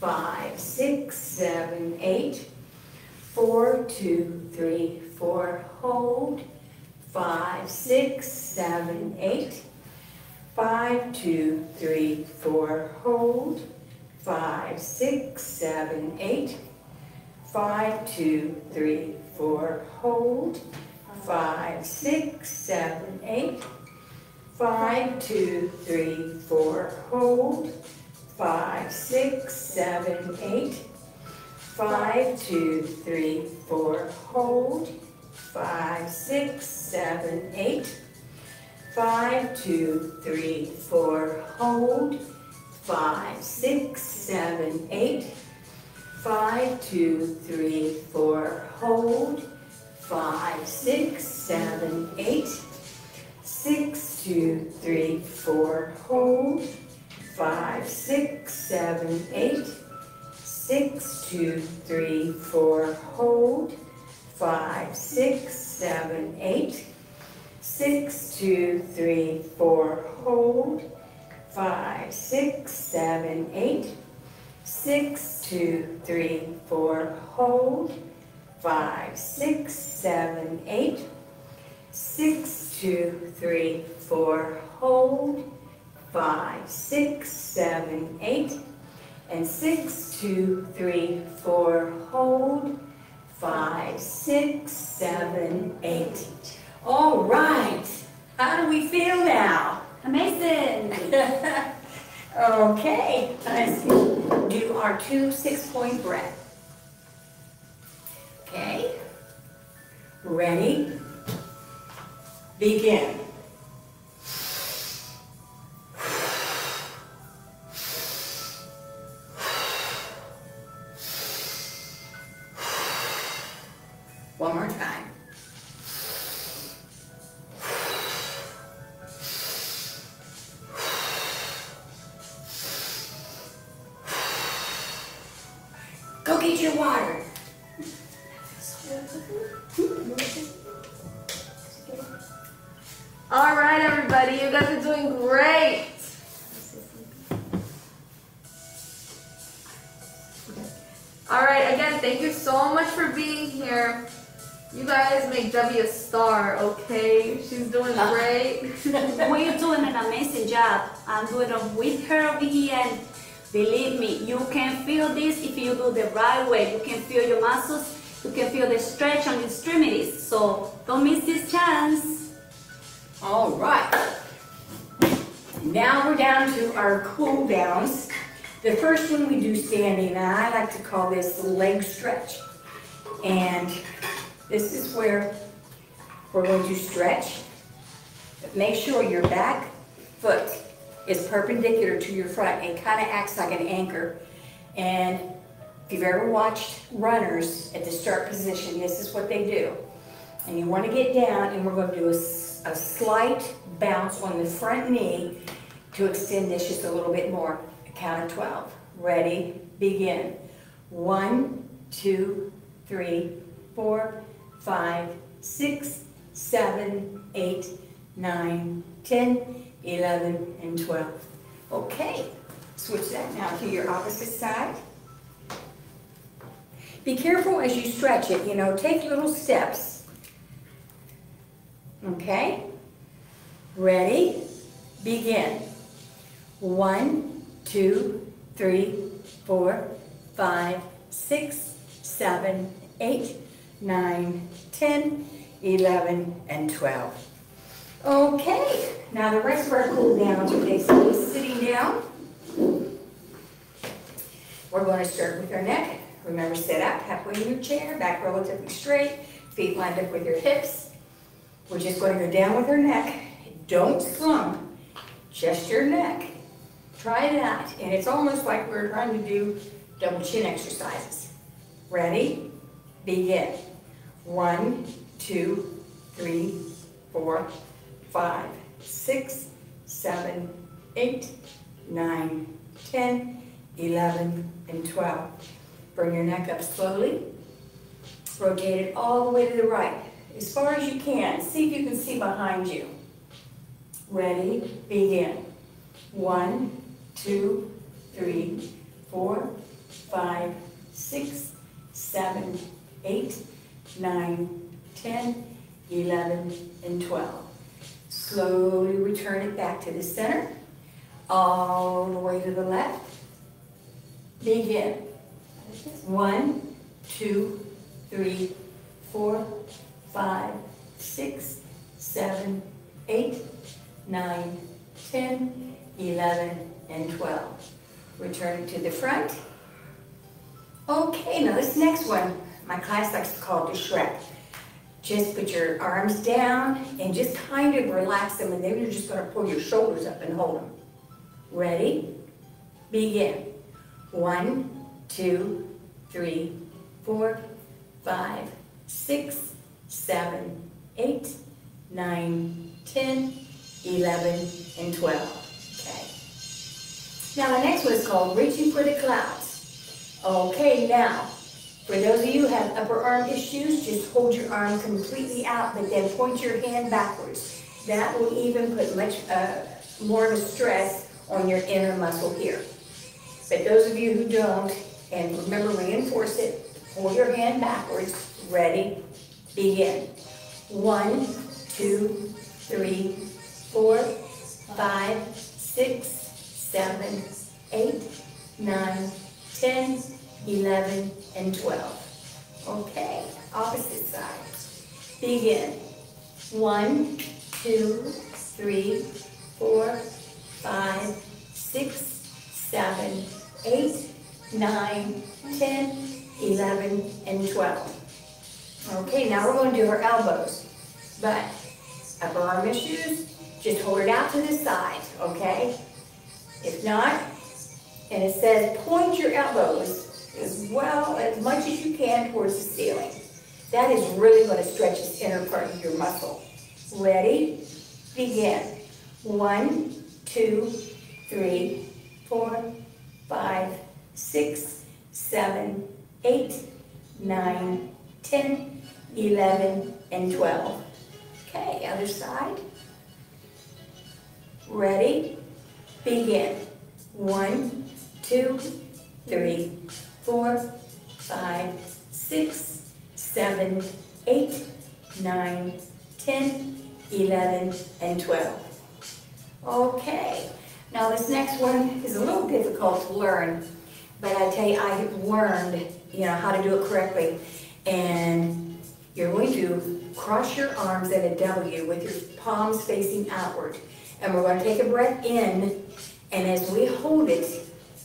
Five, six, seven, eight. Four, two, three, four, hold. Five, six, seven, eight. Five, two, three, four, hold. Five, six, seven, eight. Five, two, three, four, hold. Five, six, seven, eight. Five, two, three, four, hold. Five, six, seven, eight. Five, two, three, four, hold. Five, six, seven, eight. Five, two, three, four, hold. Five, six, seven, eight. Five, two, three, four, hold. Five, six, seven, eight. Six, two, three, four, hold. Five, six, seven, eight. Six, two, three, four, hold. Five, six, seven, eight. Six, two, three, four, hold. Five, six, seven, eight. Six, two, three, four, hold. Five, six, seven, eight. Six, two, three, four, hold. Five, six, seven, eight. And six, two, three, four, hold. Five, six, seven, eight. All right. How do we feel now? Amazing. [laughs] Okay, let's do our two six-point breath. Okay, ready? Begin. Like to call this the leg stretch. And this is where we're going to stretch. But make sure your back foot is perpendicular to your front and kind of acts like an anchor. And if you've ever watched runners at the start position, this is what they do. And you want to get down, and we're going to do a slight bounce on the front knee to extend this just a little bit more. A count of 12. Ready, begin. One, two, three, four, five, six, seven, eight, nine, 10, 11, and 12. Okay, switch that now to your opposite side. Be careful as you stretch it, you know, take little steps. Okay? Ready? Begin. One, two, three, four, five, six, seven, eight, nine, ten, eleven, and twelve. Okay, now the rest of our cool downs are basically sitting down. We're going to start with our neck. Remember, sit up halfway in your chair, back relatively straight, feet lined up with your hips. We're just going to go down with our neck. Don't slump, just your neck. Try that, and it's almost like we're trying to do double chin exercises. Ready? Begin. One, two, three, four, five, six, seven, eight, nine, ten, eleven, and twelve. Bring your neck up slowly. Rotate it all the way to the right, as far as you can. See if you can see behind you. Ready, begin. One, two, three, four, five, six, seven, eight, nine, ten, eleven, and twelve. Slowly return it back to the center, all the way to the left. Begin. One, two, three, four, five, six, seven, eight, nine, ten, eleven, and twelve. Return it to the front. Okay, now this next one, my class likes to call it the Shrek. Just put your arms down and just kind of relax them, and then you're just gonna pull your shoulders up and hold them. Ready? Begin. One, two, three, four, five, six, seven, eight, nine, ten, eleven, and twelve. Okay. Now the next one is called reaching for the clouds. Okay, now, for those of you who have upper arm issues, just hold your arm completely out, but then point your hand backwards. That will even put much uh, more of a stress on your inner muscle here. But those of you who don't, and remember reinforce it, hold your hand backwards, ready, begin. One, two, three, four, five, six, seven, eight, nine, ten, eleven, and twelve. Okay, opposite side. Begin. One, two, three, four, five, six, seven, eight, nine, ten, eleven, and twelve. Okay, now we're going to do our elbows. But upper arm issues, just hold it out to the side, okay? If not, and it says point your elbows as well, as much as you can towards the ceiling. That is really going to stretch this inner part of your muscle. Ready? Begin. One, two, three, four, five, six, seven, eight, nine, ten, eleven, and twelve. Okay, other side. Ready? Begin. One, two, three, four, five, six, seven, eight, nine, 10, 11, and 12. Okay, now this next one is a little difficult to learn, but I tell you, I have learned, you know, how to do it correctly. And you're going to cross your arms at a W with your palms facing outward. And we're going to take a breath in, and as we hold it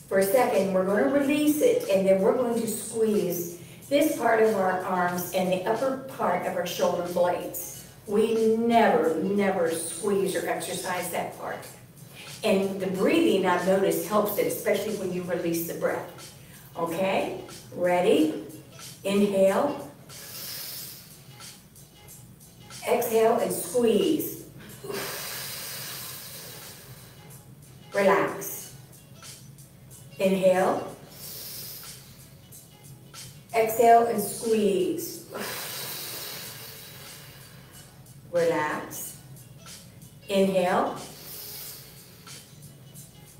for a second, we're going to release it, and then we're going to squeeze this part of our arms and the upper part of our shoulder blades. We never, never squeeze or exercise that part. And the breathing, I've noticed, helps it, especially when you release the breath. Okay? Ready? Inhale. Exhale and squeeze. Relax. Inhale. Exhale and squeeze. Relax. Inhale.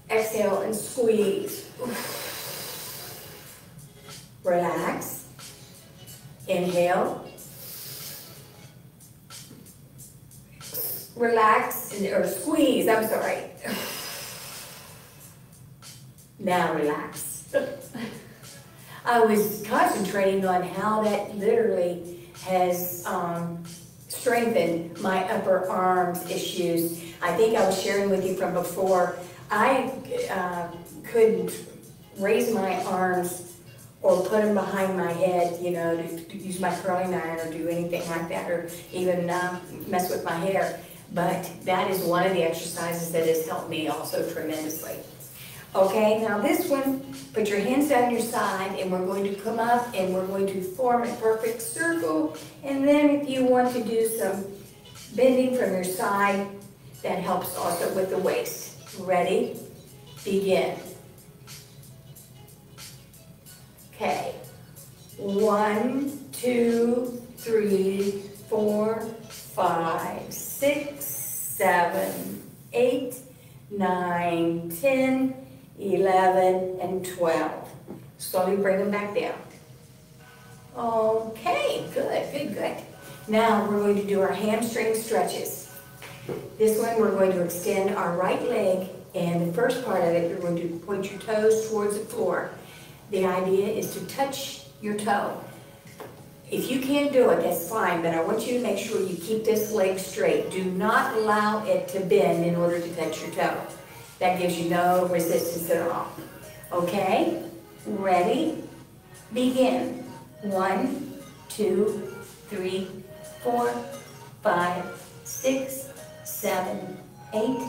Exhale and squeeze. Relax. Inhale. Relax or squeeze, I'm sorry. Now relax. I was concentrating on how that literally has um, strengthened my upper arms issues. I think I was sharing with you from before. I uh, couldn't raise my arms or put them behind my head, you know, to, to use my curling iron or do anything like that, or even uh, mess with my hair. But that is one of the exercises that has helped me also tremendously. Okay, now this one, put your hands down your side and we're going to come up and we're going to form a perfect circle. And then if you want to do some bending from your side, that helps also with the waist. Ready? Begin. Okay. One, two, three, four, five, six, seven, eight, nine, ten, 11, and 12. Slowly bring them back down. Okay, good, good, good. Now we're going to do our hamstring stretches. This one we're going to extend our right leg and the first part of it you're going to point your toes towards the floor. The idea is to touch your toe. If you can't do it, that's fine, but I want you to make sure you keep this leg straight. Do not allow it to bend in order to touch your toe. That gives you no resistance at all. Okay? Ready? Begin. One, two, three, four, five, six, seven, eight,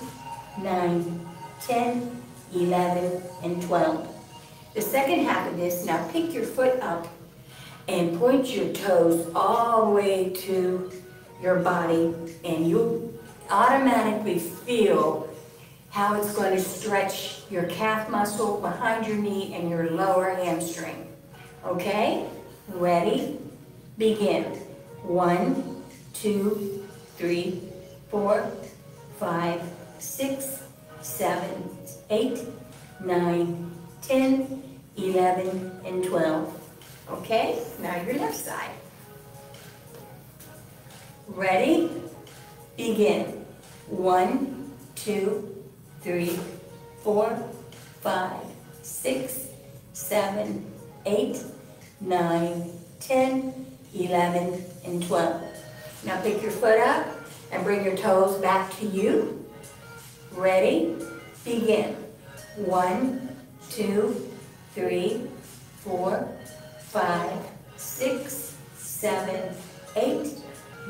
nine, ten, eleven, and 12. The second half of this, now pick your foot up and point your toes all the way to your body and you'll automatically feel how it's going to stretch your calf muscle behind your knee and your lower hamstring. Okay? Ready? Begin. One, two, three, four, five, six, seven, eight, nine, ten, eleven, and 12. Okay? Now your left side. Ready? Begin. One, two, three, four, five, six, seven, eight, nine, ten, eleven, and 12. Now pick your foot up and bring your toes back to you. Ready? Begin. One, two, three, four, five, six, seven, eight,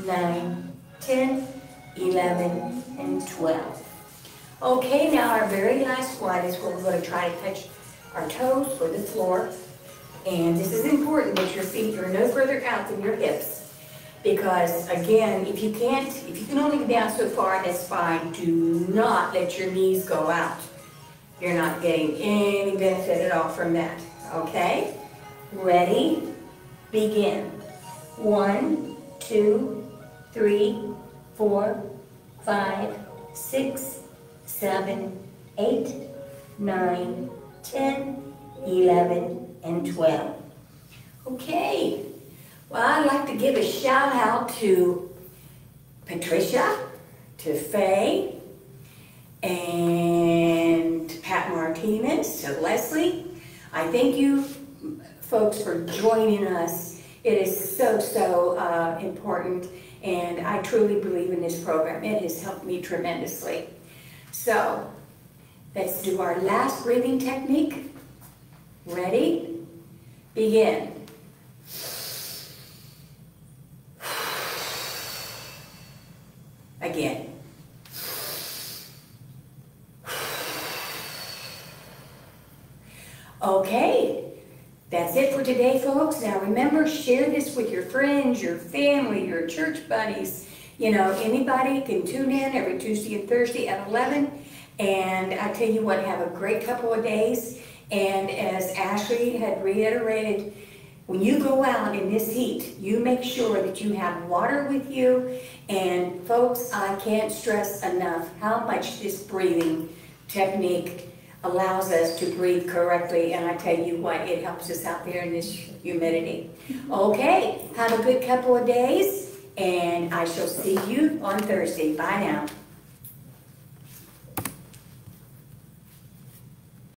nine, ten, eleven, and 12. Okay, now our very last one is where we're going to try to touch our toes or the floor. And this is important that your feet are no further out than your hips. Because again, if you can't, if you can only get down so far, that's fine. Do not let your knees go out. You're not getting any benefit at all from that. Okay? Ready? Begin. One, two, three, four, five, six, seven, eight, nine, ten, eleven, and 12. Okay, Well, I'd like to give a shout out to Patricia, to Faye, and Pat Martinez, to Leslie. I thank you folks for joining us. It is so, so uh, important, and I truly believe in this program. It has helped me tremendously. So, let's do our last breathing technique. Ready? Begin. Again. Okay, that's it for today, folks. Now remember, share this with your friends, your family, your church buddies. You know, anybody can tune in every Tuesday and Thursday at 11. And I tell you what, have a great couple of days. And as Ashley had reiterated, when you go out in this heat, you make sure that you have water with you. And folks, I can't stress enough how much this breathing technique allows us to breathe correctly. And I tell you what, it helps us out there in this humidity. Mm-hmm. Okay, have a good couple of days, and I shall see you on Thursday. Bye now.